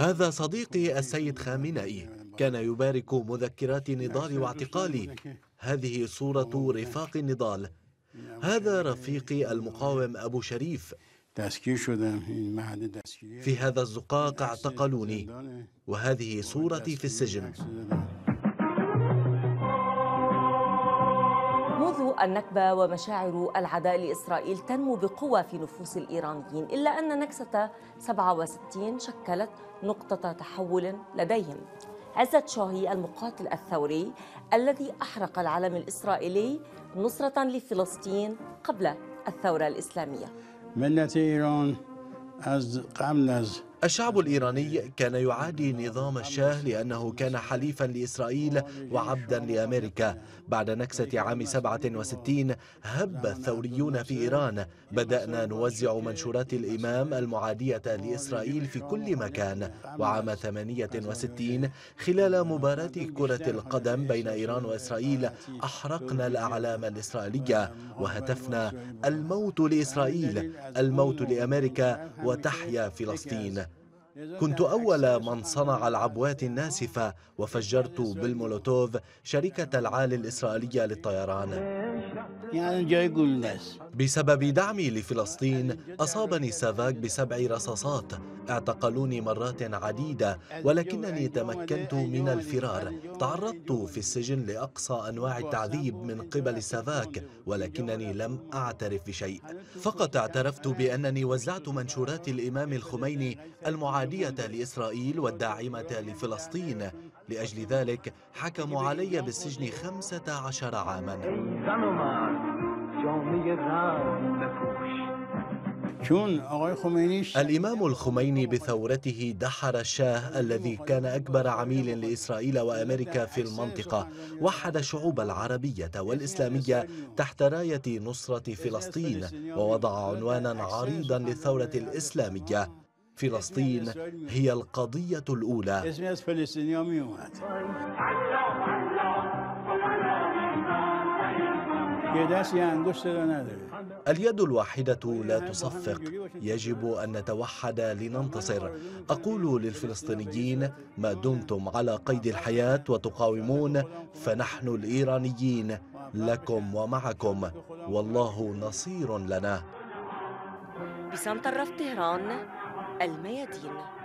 هذا صديقي السيد خامنئي. كان يبارك مذكرات نضالي واعتقالي هذه صورة رفاق النضال. هذا رفيقي المقاوم أبو شريف. في هذا الزقاق اعتقلوني. وهذه صورتي في السجن. منذ النكبة ومشاعر العداء لإسرائيل تنمو بقوة في نفوس الإيرانيين إلا أن نكسة 67 شكلت نقطة تحول لديهم. عزت شاهي المقاتل الثوري الذي أحرق العلم الإسرائيلي نصرة لفلسطين قبل الثورة الإسلامية. ملت ایران از قبل از الشعب الإيراني كان يعادي نظام الشاه لأنه كان حليفا لإسرائيل وعبدا لأمريكا. بعد نكسة عام 67 هب الثوريون في إيران. بدأنا نوزع منشورات الإمام المعادية لإسرائيل في كل مكان. وعام 68 خلال مباراة كرة القدم بين إيران وإسرائيل أحرقنا الأعلام الإسرائيلية. وهتفنا الموت لإسرائيل الموت لأمريكا وتحيا فلسطين. كنت أول من صنع العبوات الناسفة وفجرت بالمولوتوف شركة العالي الإسرائيلية للطيران. بسبب دعمي لفلسطين أصابني سافاك بسبع رصاصات اعتقلوني مرات عديدة ولكنني تمكنت من الفرار. تعرضت في السجن لأقصى أنواع التعذيب من قبل سافاك ولكنني لم أعترف بشيء. فقط اعترفت بأنني وزعت منشورات الإمام الخميني المعادية لإسرائيل والداعمة لفلسطين. لأجل ذلك حكموا علي بالسجن خمسة عشر عاما. الإمام الخميني بثورته دحر الشاه الذي كان أكبر عميل لإسرائيل وأمريكا في المنطقة وحد الشعوب العربية والإسلامية تحت راية نصرة فلسطين ووضع عنوانا عريضا للثورة الإسلامية. فلسطين هي القضية الأولى. اليد الواحدة لا تصفق. يجب أن نتوحد لننتصر. أقول للفلسطينيين ما دمتم على قيد الحياة وتقاومون فنحن الإيرانيين لكم ومعكم. والله نصير لنا. بسام طرف طهران الميادين.